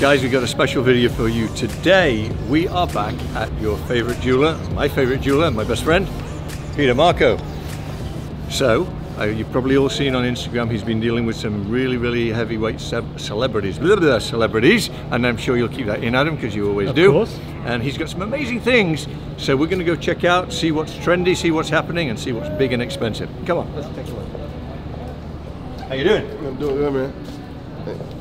Guys, we've got a special video for you today. We are back at your favorite jeweler, my favorite jeweler, my best friend, Peter Marco. So, uh, you've probably all seen on Instagram he's been dealing with some really, really heavyweight ce- celebrities, blah, blah, blah, celebrities, and I'm sure you'll keep that in, Adam, because you always Of do. course. And he's got some amazing things. So we're going to go check out, see what's trendy, see what's happening, and see what's big and expensive. Come on, let's take a look. How you doing? I'm doing good, man.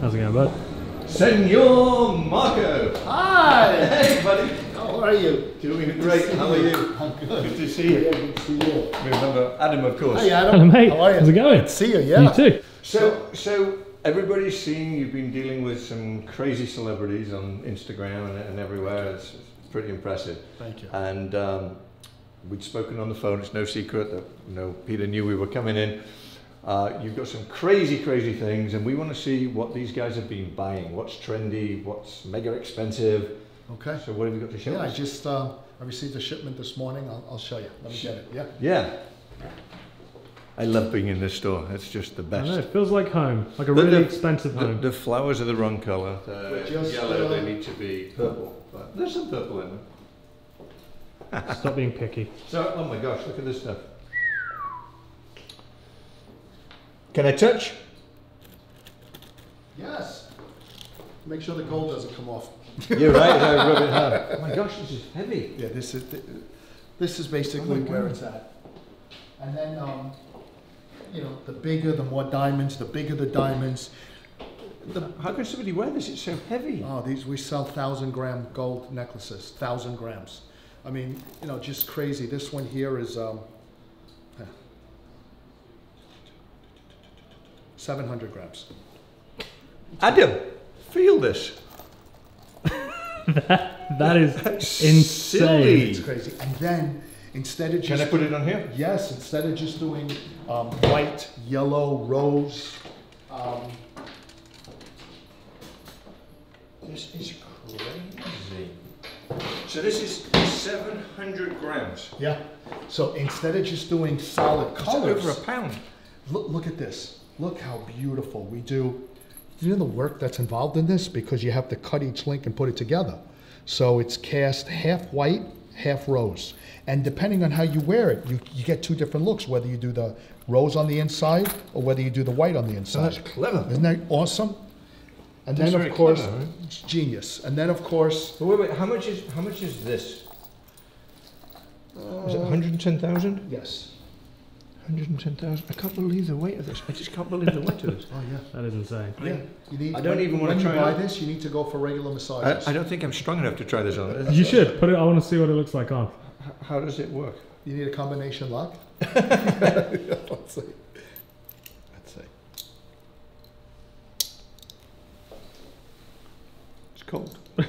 How's it going, bud? Senor Marco. Hi. Hey, buddy. How are you? Doing great. How are you? I'm good. Good to see you. Yeah, good to see you. Remember Adam, of course. Hi, Adam. Hello, mate. How are you? How's it going? Good to see you. Yeah. You too. So, so everybody's seen you've been dealing with some crazy celebrities on Instagram and, and everywhere. It's, it's pretty impressive. Thank you. And um, we'd spoken on the phone. It's no secret that you know Peter knew we were coming in. Uh, you've got some crazy, crazy things, and we want to see what these guys have been buying. What's trendy? What's mega expensive? Okay. So, what have you got to show Yeah, I just uh, I received a shipment this morning. I'll, I'll show you. Let me get it. Yeah. Yeah. I love being in this store. It's just the I best. know, it feels like home, like a The- really the- expensive The, home. the flowers are the wrong colour. They're Just, yellow. uh, they need to be purple. But there's some purple in them. Stop being picky. So, oh my gosh, look at this stuff. Can I touch? Yes. Make sure the gold doesn't come off. You're right. I rub it hard. Oh my gosh, this is heavy. Yeah. This is this is basically Oh where it's at. And then um, you know, the bigger, the more diamonds. The bigger the diamonds. The, How can somebody wear this? It's so heavy. Oh, these we sell thousand gram gold necklaces, thousand grams. I mean, you know, just crazy. This one here is um, seven hundred grams. Adam, feel this. That is insane. silly. It's crazy. And then instead of just. Can I put it on here? yes, instead of just doing um, white, yellow, rose. Um, This is crazy. So this is 700 grams. yeah. So instead of just doing solid colors. It's colors, over a pound. Look, look at this. Look how beautiful we do. You know the work that's involved in this because you have to cut each link and put it together. So it's cast half white, half rose. And depending on how you wear it, you, you get two different looks, whether you do the rose on the inside or whether you do the white on the inside. that's clever. Isn't that awesome? And That's then of course, clever, right? it's genius. And then of course, But wait, wait, how much is how much is this? is it 110,000? yes. 110,000. I can't believe the weight of this. I just can't believe the weight of this. Oh yeah. That is insane. Yeah. You need, I don't when- even wanna try you buy out. this, you need to go for regular massages. I, I don't think I'm strong enough to try this on. You should put it. I want to see what it looks like on. H- How does it work? You need a combination lock? Let's see. Let's see. It's cold.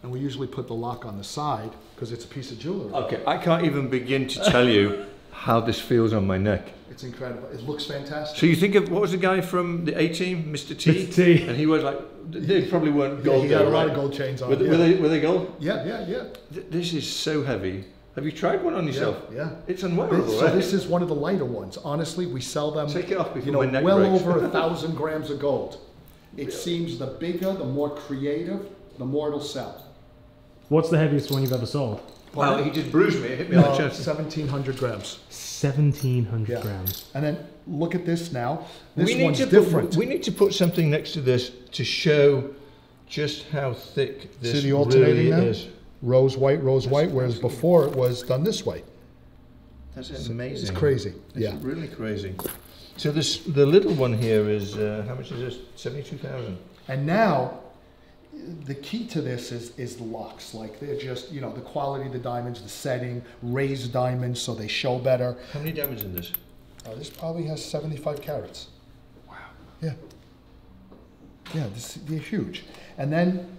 And we usually put the lock on the side because it's a piece of jewelry. Okay, I can't even begin to tell you how this feels on my neck. It's incredible. It looks fantastic. So you think of what was the guy from the A Team, Mr. T? Mr. T. And he was like, they probably weren't Yeah, gold. he had though, a lot right? of gold chains on. Were, they, yeah. were they were they gold? yeah, yeah, yeah. Th- This is so heavy. Have you tried one on yourself? Yeah. It's yeah. unwearable, This- so right? this is one of the lighter ones. Honestly, we sell them. Take it off before you know, my neck well breaks. over a thousand grams of gold. It seems the bigger, the more creative, the more it'll sell. What's the heaviest one you've ever sold? Well, he just bruised me. It hit me on the chest. 1700 grams. Seventeen hundred Yeah. grams. And then look at this now. This we need one's to different. Put, we need to put something next to this to show just how thick this See the alternating really now? is. rose white, rose white, whereas before it was done this way. That's amazing. It's crazy. It's Yeah. really crazy. So this the little one here is uh, how much is this? Seventy-two thousand. And now, the key to this is is the locks. Like they're just you know the quality of the diamonds, the setting, raised diamonds, so they show better. How many diamonds in this? Uh, this probably has 75 carats. Wow. Yeah. Yeah, this, they're huge. And then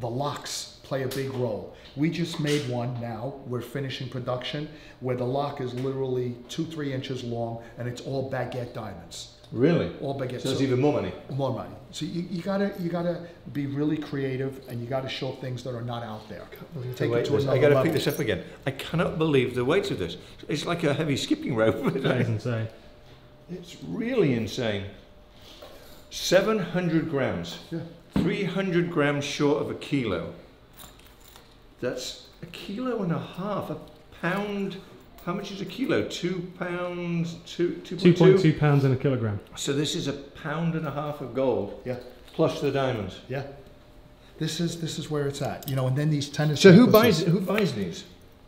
the locks play a big role. We just made one now. We're finishing production where the lock is literally two, three inches long, and it's all baguette diamonds. Really? All baguette. So it's So- even more money. more money. So you, you gotta you gotta be really creative, and you gotta show things that are not out there. Take Wait, it to another I gotta level. pick this up again. I cannot believe the weight of this. It's like a heavy skipping rope. That is insane. it's really insane. 700 grams. Yeah. 300 grams short of a kilo. That's a kilo and a half, a pound. How much is a kilo? Two pounds, two, 2.2? 2.2 pounds in a kilogram. So this is a pound and a half of gold, Yeah. plus the diamonds. Yeah. This is this is where it's at. You know, and then these tennis. So who buys, who buys these?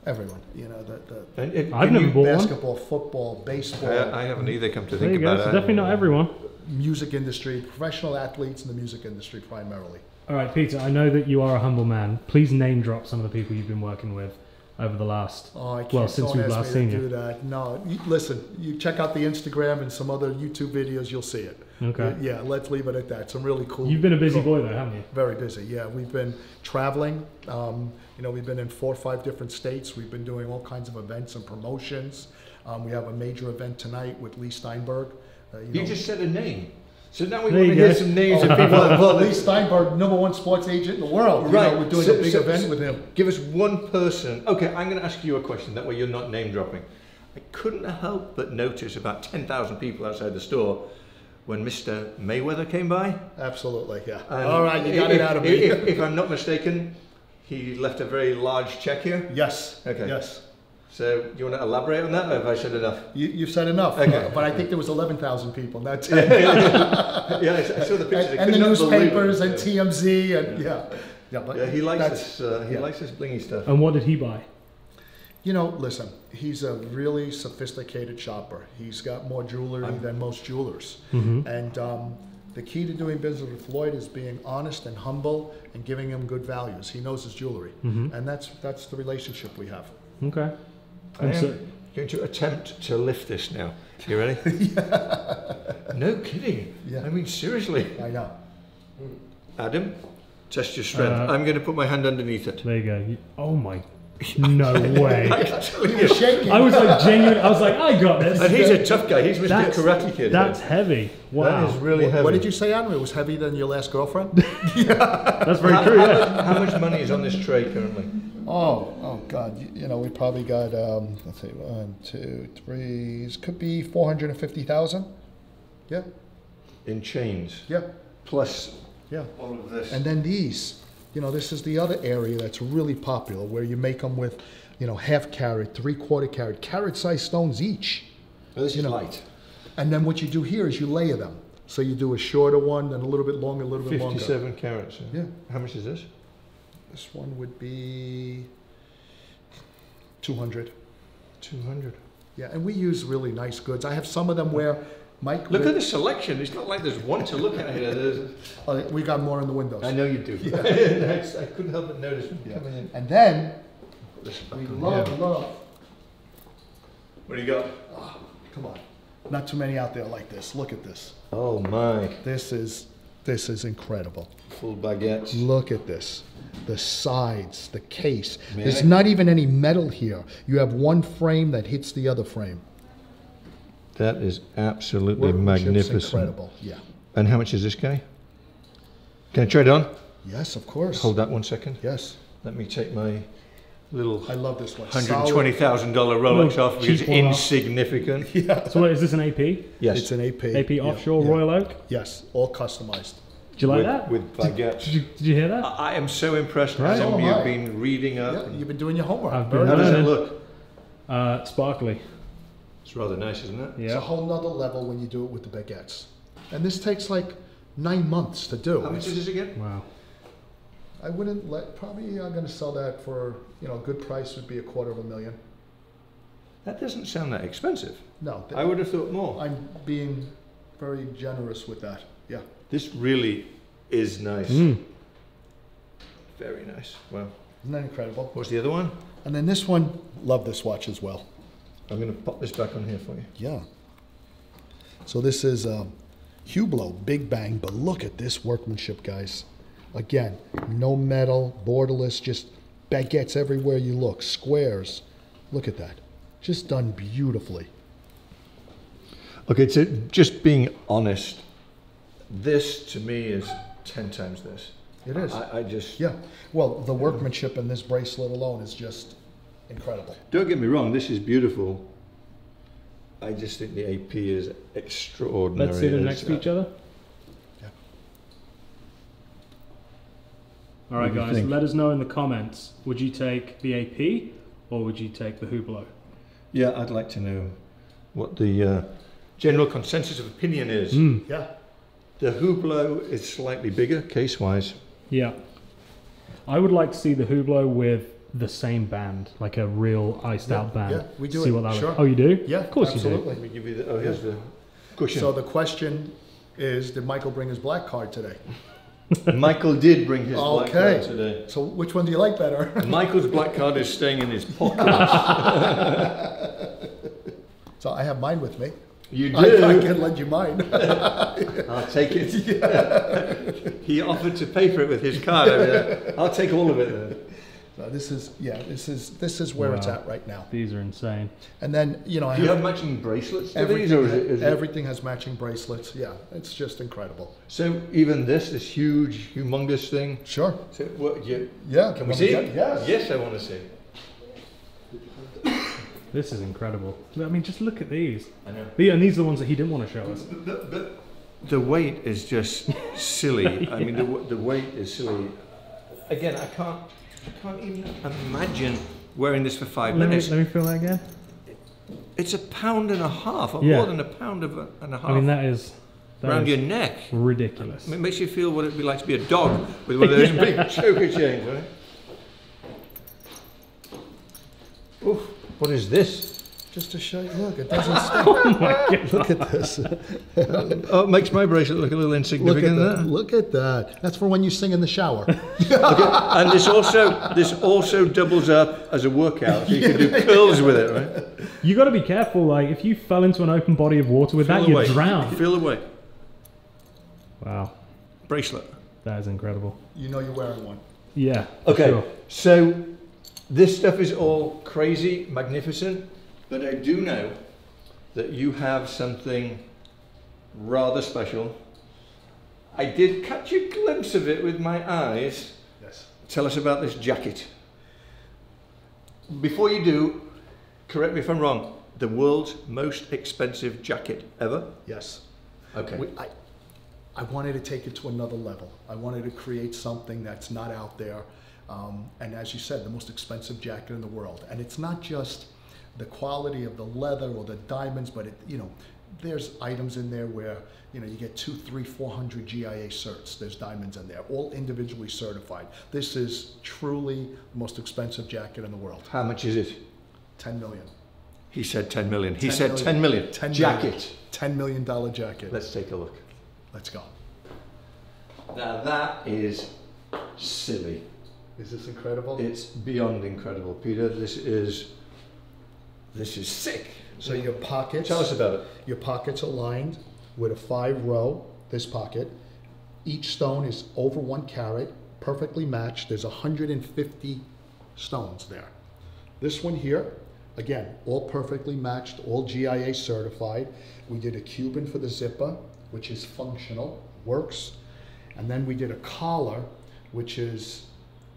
Everyone. You know, the, the And it- I've never you- bought one. basketball, football, baseball, I, I haven't either come to There think you go. about So it. definitely not everyone. music industry, professional athletes in the music industry primarily. All right, Peter. I know that you are a humble man. Please name drop some of the people you've been working with over the last. Oh, I. Well, since we've last seen to you. do that. No, you, listen. You check out the Instagram and some other YouTube videos. You'll see it. Okay. Yeah, let's leave it at that. Some really cool. You've been a busy cool- boy though, haven't you? Very busy. Yeah, we've been traveling. Um, you know, we've been in four or five different states. We've been doing all kinds of events and promotions. Um, we have a major event tonight with Leigh Steinberg. Uh, You know- just said a name. So now we There want to hear go. some names of people that well, bought Leigh. Steinberg, number one sports agent in the world. You know, Right. we're doing So- a big so- event so with him. Give us one person. Okay, I'm going to ask you a question. That way you're not name dropping. I couldn't help but notice about 10,000 people outside the store when Mr. Mayweather came by. Absolutely, yeah. And All right, you got if, it out of me. If, if I'm not mistaken, he left a very large check here. yes. Okay. Yes. So, do you want to elaborate on that, or have I said enough? You, you've said enough. Okay. But I think there was 11,000 people. and That's it. yeah, I, I saw the pictures. I and the could not believe newspapers it. and TMZ and yeah. Yeah, but Yeah, he likes this. Uh, he yeah. likes this blingy stuff. And what did he buy? You know, listen, he's a really sophisticated shopper. He's got more jewelry than most jewelers. Mm-hmm. And um, the key to doing business with Floyd is being honest and humble and giving him good values. He knows his jewelry. Mhm. And that's that's the relationship we have. Okay. I And am so, going to attempt to lift this now. You ready? No kidding. Yeah. I mean, seriously. I know. Adam, test your strength. Uh, I'm going to put my hand underneath it. there you go. Oh my. No way. He was shaking. I was like genuine. I was like, I got this. And he's a tough guy. He's Mr. That's- Karate Kid. That's heavy. that Wow. is really heavy. what did you say, Adam? It was heavier than your last girlfriend? That's very How, true. how Yeah. how much money is on this tray currently? Oh, oh God! You, you know, we probably got um, let's see, one, two, three. Could be four hundred and fifty thousand. Yeah, In chains. yeah, Plus yeah. all of this. And then these, you know, this is the other area that's really popular, where you make them with, you know, half carat, three quarter carat, carat size stones each. Well, this you is know, light. And then what you do here is you layer them. So you do a shorter one, then a little bit longer, a little bit longer. 57 carats. Yeah. How much is this? This one would be two hundred. 200. Yeah, and we use really nice goods. I have some of them hmm. where Mike. Look at the selection. It's not like there's one to look at here. Oh, we got more in the windows. I know you do. I couldn't help but notice when Yeah. coming in. And then Put this we love, here. love. What do you got? Ah, come on, not too many out there like this. Look at this. Oh my. This is this is incredible. Full baguettes. Look at this. The sides, the case. May There's I? not even any metal here. You have one frame that hits the other frame. That is absolutely magnificent. Incredible. Yeah. And how much is this guy? Can I try it on? Yes, of course. Hold that one second. Yes. Let me take my little I love this one. $120,000 Rolex Little off because it's off. insignificant. Solid- So what is this an AP? Yes. It's an AP. AP Yeah, offshore yeah. Royal Oak? Yes, all customized. Do you like with, that? With baguettes. Did you, did you hear that? I I am so impressed Right. how So you've I. been reading up. Yeah, you've been doing your homework. I've been How does it look? Uh, sparkly. It's rather nice, isn't it? Yeah. It's a whole nother level when you do it with the baguettes. And this takes like nine months to do. How much is this again? Wow. I wouldn't let, probably I'm going to sell that for, you know, a good price would be a quarter of a million. That doesn't sound that expensive. No, th- I would have thought more. I'm being very generous with that. Yeah. This really is nice. Mm. Very nice. Wow. Isn't that incredible? What's the other one? And then this one, love this watch as well. I'm going to pop this back on here for you. Yeah. So this is um, Hublot Big Bang, but look at this workmanship, guys. Again, no metal, borderless, just baguettes everywhere you look, squares. Look at that. Just done beautifully. Okay, so just being honest, this to me is 10 times this. It is. I, I just. Yeah. Well, the workmanship in this bracelet alone is just incredible. Don't get me wrong, this is beautiful. I just think the AP is extraordinary. Let's see them next to uh, each other. All right, guys, think? let us know in the comments. Would you take the AP or would you take the Hublot? Yeah, I'd like to know what the uh, general consensus of opinion is. Mm. Yeah. The Hublot is slightly bigger, case-wise. Yeah. I would like to see the Hublot with the same band, like a real iced Yeah, out band. yeah, we do see it, what that sure. Would, oh, you do? Yeah, Of course absolutely. Let me give you the, oh, here's the cushion. So the question is, did Michael bring his black card today? Michael did bring his black card today. So which one do you like better? Michael's black card is staying in his pocket. So I have mine with me. You I, I can lend you mine. I'll take it. he offered to pay for it with his card. I mean, I'll take all of it then. So this is yeah, this is this is where it's at right now. These are insane. And then you know I Do you have have matching bracelets to these, everything. or is it, is it? has matching bracelets. Yeah, it's just incredible. So even this, this huge, humongous thing. Sure. So what? You, Yeah. can we wanna see? get- Yes. Yes, I want to see. This is incredible. I mean, just look at these. I know. The- And these are the ones that he didn't want to show us. The, the, the weight is just silly. I mean, the, the weight is silly. Again, I can't, I can't even imagine wearing this for five Let me, minutes. let me feel that again. It's a pound and a half, or Yeah. more than a pound of a, and a half I mean, that is, that around your neck. ridiculous. It makes you feel what it'd be like to be a dog with one of those big choker chains, right? Oof, what is this? Just to show you, look, it doesn't stop. oh my god. look at this. Oh, it makes my bracelet look a little Look at insignificant that. Look at that. That's for when you sing in the shower. And this also this also doubles up as a workout, so you can do curls with it, right? You got to be careful. Like, if you fell into an open body of water with that, you'd drown. Feel the weight. Wow, Bracelet. that is incredible. you know you're wearing one. Yeah. Okay, sure. so this stuff is all crazy, magnificent, but I do know that you have something rather special. I did catch a glimpse of it with my eyes. Yes. Tell us about this jacket. Before you do, correct me if I'm wrong, the world's most expensive jacket ever? Yes. Okay. We, I, I wanted to take it to another level. I wanted to create something that's not out there. Um, and as you said, the most expensive jacket in the world. And it's not just the quality of the leather or the diamonds, but it, you know, there's items in there where you know you get two, three, four hundred GIA certs. There's diamonds in there, all individually certified. This is truly the most expensive jacket in the world. How much is it? Ten million. He said 10 million. He 10 said million. 10 million. 10 jacket. million. Ten million dollar jacket. Let's take a look. Let's go. Now that is silly. Is this incredible? It's beyond incredible, Peter. This is this is sick. So your pockets. Tell us about it. Your pockets are lined with a five row, this pocket. Each stone is over one carat, perfectly matched. There's 150 stones there. This one here, again, all perfectly matched, all GIA certified. We did a Cuban for the zipper, which is functional, works. And then we did a collar, which is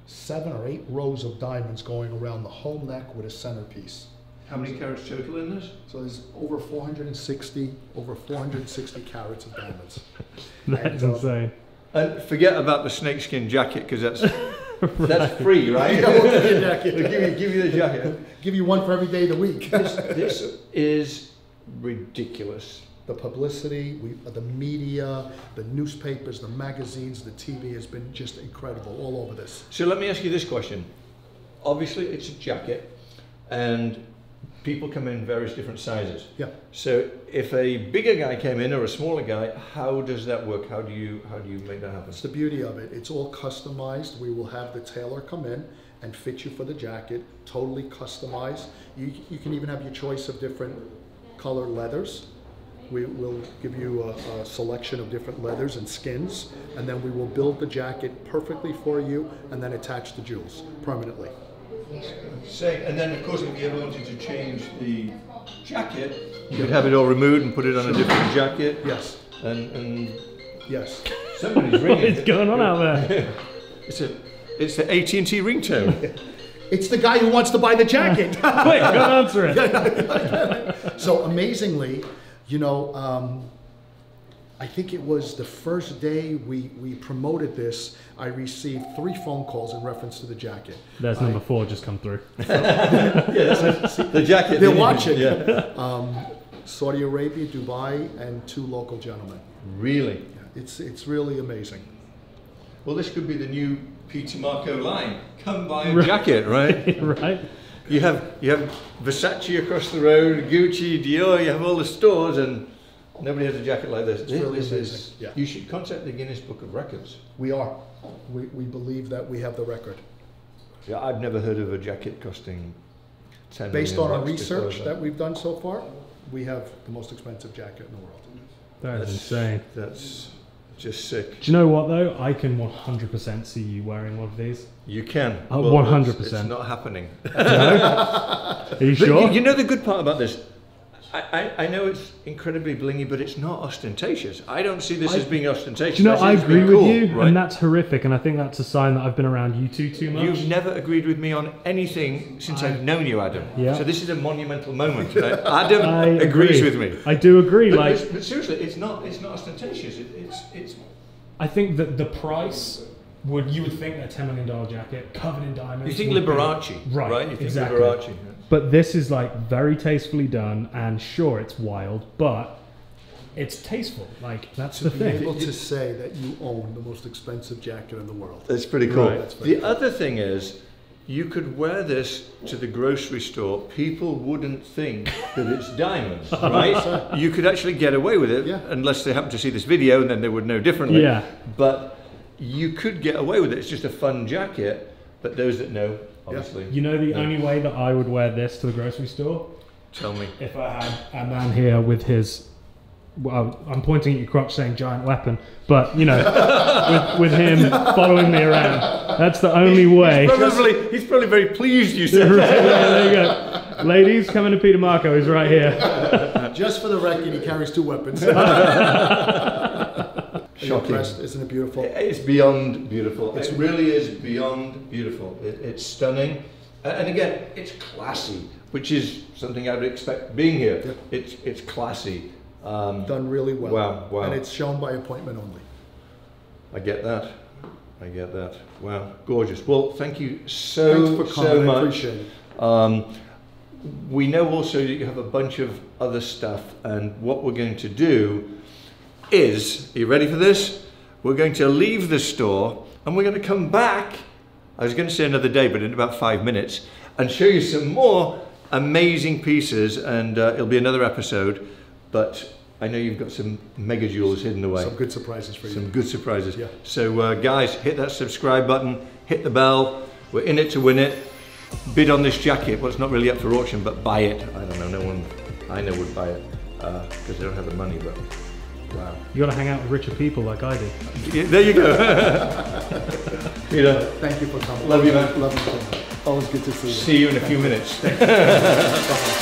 seven or eight rows of diamonds going around the whole neck with a centerpiece. How many carats total in this? So there's over 460, over 460 carats of diamonds. That's And, uh, insane. And forget about the snakeskin jacket because that's that's free, right? Yeah, we'll give you a jacket. We'll give you give you the jacket. Give you one for every day of the week. This is ridiculous. the publicity, we, the media, the newspapers, the magazines, the TV has been just incredible all over this. So let me ask you this question. Obviously, it's a jacket, and people come in various different sizes. Yeah. So if a bigger guy came in or a smaller guy, how does that work? How do you how do you make that happen? That's the beauty of it. It's all customized. We will have the tailor come in and fit you for the jacket, totally customized. You, you can even have your choice of different color leathers. We will give you a, a selection of different leathers and skins, and then we will build the jacket perfectly for you and then attach the jewels permanently. Say, and then of course, if you ever wanted to change the jacket, you could have it all removed and put it on a different jacket. Yes, And, and yes. somebody's ringing. What's going on out there? It's a it's the AT and T ringtone. It's the guy who wants to buy the jacket. Quick, go answer it. so amazingly, you know, um, I think it was the first day we, we promoted this, I received three phone calls in reference to the jacket. There's I- number four just come through. The jacket. They're watching. Yeah. Um, Saudi Arabia, Dubai, and two local gentlemen. Really? Yeah, It's, it's really amazing. Well, this could be the new Peter Marco line. Come buy a jacket, right? right? You have you have Versace across the road, Gucci, Dior. You have all the stores, and nobody has a jacket like this. It's really This is- amazing, yeah. You should contact the Guinness Book of Records. We are. We, we believe that we have the record. Yeah, I've never heard of a jacket costing ten. Based million on our bucks before research that we've done so far, we have the most expensive jacket in the world. That is That's- insane. That's just sick. Do you know what though? I can 100% see you wearing one of these. You can. Oh, Well, it's- 100%. It's not happening. Are you But sure? you, you know the good part about this? I, I, I know it's incredibly blingy, but it's not ostentatious. I don't see this I- as being ostentatious. Do you know, see I agree being with cool, you, right? and that's horrific, and I think that's a sign that I've been around you two too much. You've never agreed with me on anything since I, I- have known you, Adam. Yeah. So this is a monumental moment. Adam I agrees agree. with me. I do agree. But, like, but- but seriously, it's not. It's not ostentatious. It, it's it's I think that the price would you would think that a ten million dollar jacket covered in diamonds. You think would be- Liberace, right? You think exactly. Liberace. yeah. But this is like very tastefully done, and sure, it's wild, but it's tasteful. Like that's the To be thing. able to say that you own the most expensive jacket in the world. That's pretty cool. Right. That's very the other thing is, you could wear this to the grocery store. People wouldn't think that it's diamonds, right? you could actually get away with it, Yeah. unless they happen to see this video, and then they would know differently. Yeah. But you could get away with it. It's just a fun jacket. But those that know, obviously, You know the No. only way that I would wear this to the grocery store tell me. if I had a man here with his. Well, I'm pointing at your crotch saying giant weapon, but you know, with, with him following me around, that's the only way. Probably, he's probably very pleased you said Right, that. yeah, there you go. Ladies, coming to Peter Marco he's right here. Just for the record, he carries two weapons. Shocking. Isn't it beautiful? It's beyond beautiful. It really is beyond beautiful. It, it's stunning. And again, it's classy, which is something I would expect being here. Yeah. It's, it's classy. Um, Done really well. Wow, wow. And it's shown by appointment only. I get that. I get that. Wow, gorgeous. Well, thank you so, Thanks for coming. so I much. appreciate it. Um, we know also that you have a bunch of other stuff, and what we're going to do is, are you ready for this? We're going to leave the store and we're going to come back. I was going to say another day, but in about five minutes, and show you some more amazing pieces, and uh, it'll be another episode. But I know you've got some mega jewels hidden away. Some good surprises for you. Some good surprises. Yeah. So, uh, guys, hit that subscribe button, hit the bell. We're in it to win it. Bid on this jacket. Well, it's not really up for auction, but buy it. I don't know. No one I know would buy it because they don't have the money. But wow. You got to hang out with richer people like I did. Yeah, there you go. Peter, Thank you for coming. Love you, man. Love you so much. Always good to see you. see you in a few minutes. Bye-bye.